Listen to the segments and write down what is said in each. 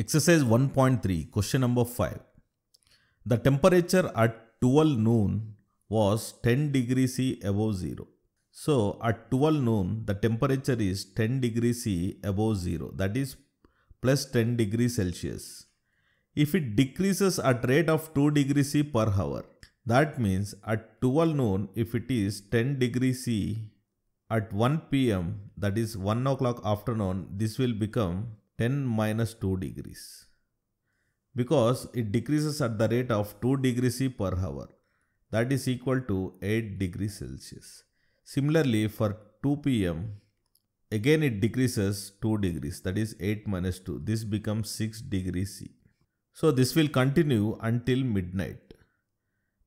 Exercise 1.3, question number 5. The temperature at 12 noon was 10 degrees C above zero. So at 12 noon, the temperature is 10 degrees C above zero, that is plus 10 degrees Celsius. If it decreases at rate of 2 degrees C per hour, that means at 12 noon, if it is 10 degrees C, at 1 pm, that is 1 o'clock afternoon, this will become 10 minus 2 degrees because it decreases at the rate of 2 degrees C per hour that is equal to 8 degrees Celsius. Similarly for 2 pm again it decreases 2 degrees that is 8 minus 2 this becomes 6 degrees C. So this will continue until midnight.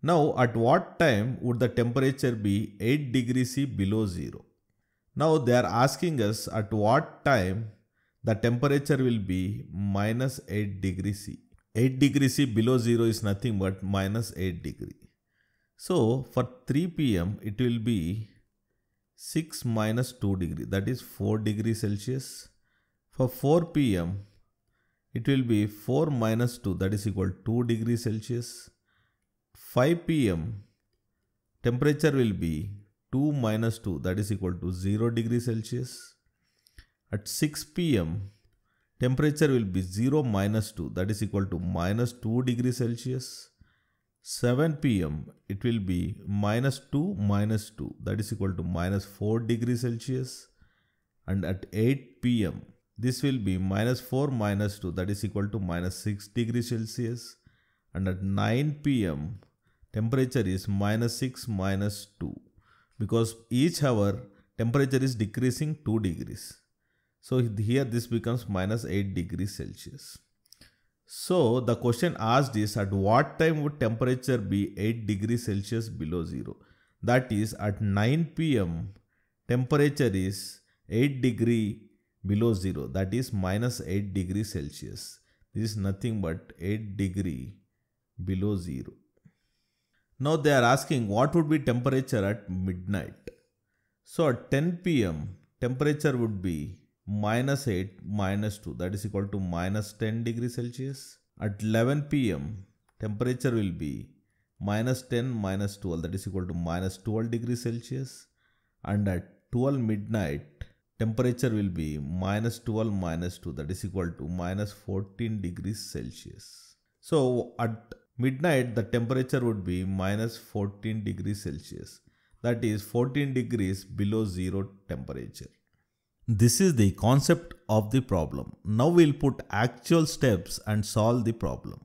Now at what time would the temperature be 8 degrees C below 0? Now they are asking us at what time the temperature will be minus 8 degree C. 8 degree C below 0 is nothing but minus 8 degree. So for 3 pm it will be 6 minus 2 degree that is 4 degree Celsius. For 4 pm it will be 4 minus 2 that is equal to 2 degree Celsius. 5 pm temperature will be 2 minus 2 that is equal to 0 degree Celsius. At 6 pm, temperature will be 0 minus 2 that is equal to minus 2 degrees Celsius. 7 pm, it will be minus 2 minus 2 that is equal to minus 4 degrees Celsius. And at 8 pm, this will be minus 4 minus 2 that is equal to minus 6 degrees Celsius. And at 9 pm, temperature is minus 6 minus 2 because each hour temperature is decreasing 2 degrees. So here this becomes minus 8 degrees Celsius. So the question asked is at what time would temperature be 8 degrees Celsius below zero? That is at 9 pm temperature is 8 degree below zero that is minus 8 degrees Celsius. This is nothing but 8 degree below zero. Now they are asking what would be temperature at midnight. So at 10 pm temperature would be minus 8 minus 2 that is equal to minus 10 degrees Celsius. At 11 pm temperature will be minus 10 minus 12 that is equal to minus 12 degrees Celsius and at 12 midnight temperature will be minus 12 minus 2 that is equal to minus 14 degrees Celsius. So at midnight the temperature would be minus 14 degrees Celsius that is 14 degrees below zero temperature. This is the concept of the problem. Now we'll put actual steps and solve the problem.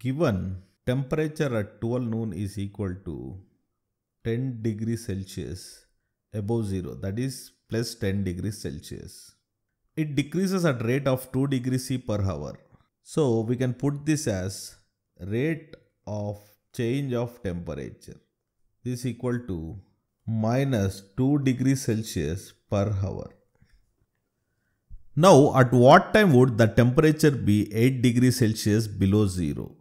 Given temperature at 12 noon is equal to 10 degrees Celsius above 0 that is plus 10 degrees Celsius. It decreases at rate of 2 degrees C per hour. So we can put this as rate of change of temperature. This is equal to minus 2 degrees Celsius per hour. Now at what time would the temperature be 8 degrees Celsius below 0?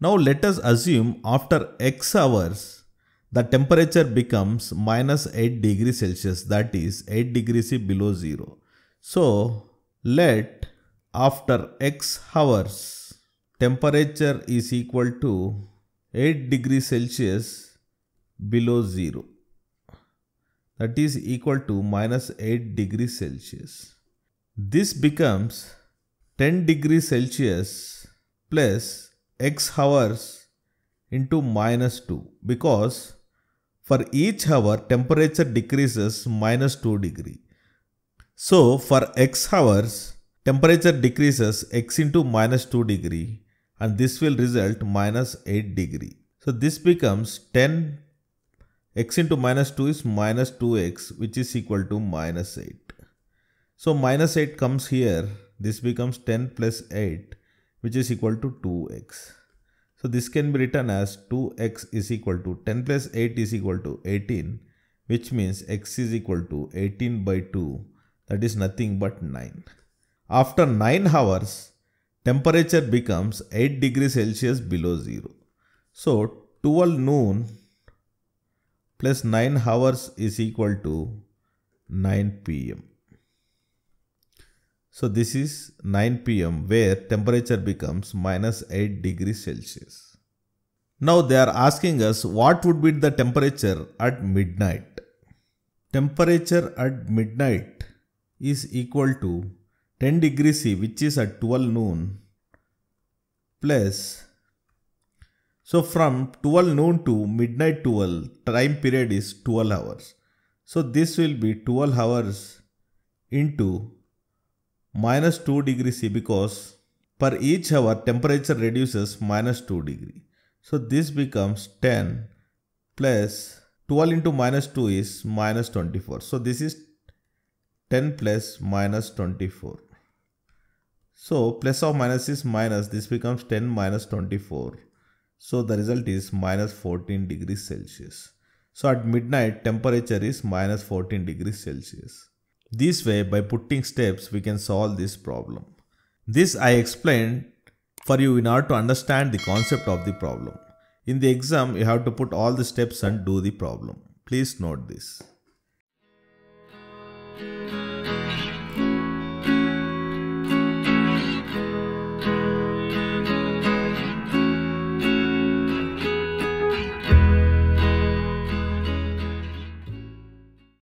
Now let us assume after x hours the temperature becomes minus 8 degrees Celsius that is 8 degrees below 0. So let after x hours temperature is equal to 8 degrees Celsius below 0 that is equal to minus 8 degrees Celsius. This becomes 10 degrees Celsius plus x hours into minus 2 because for each hour temperature decreases minus 2 degree. So for x hours temperature decreases x into minus 2 degree and this will result minus 8 degree. So this becomes 10 x into minus 2 is minus 2x which is equal to minus 8. So minus 8 comes here. This becomes 10 plus 8 which is equal to 2x. So this can be written as 2x is equal to 10 plus 8 is equal to 18 which means x is equal to 18 by 2 that is nothing but 9. After 9 hours temperature becomes 8 degrees Celsius below 0. So 12 noon plus 9 hours is equal to 9 pm. So this is 9 pm where temperature becomes minus 8 degrees Celsius. Now they are asking us what would be the temperature at midnight. Temperature at midnight is equal to 10 degrees C which is at 12 noon plus so from 12 noon to midnight 12 time period is 12 hours. So this will be 12 hours into minus 2 degrees C because per each hour temperature reduces minus 2 degree. So this becomes 10 plus 12 into minus 2 is minus 24. So this is 10 plus minus 24. So plus of minus is minus. This becomes 10 minus 24. So the result is minus 14 degrees Celsius. So at midnight temperature is minus 14 degrees Celsius. This way by putting steps we can solve this problem. This I explained for you in order to understand the concept of the problem. In the exam you have to put all the steps and do the problem. Please note this.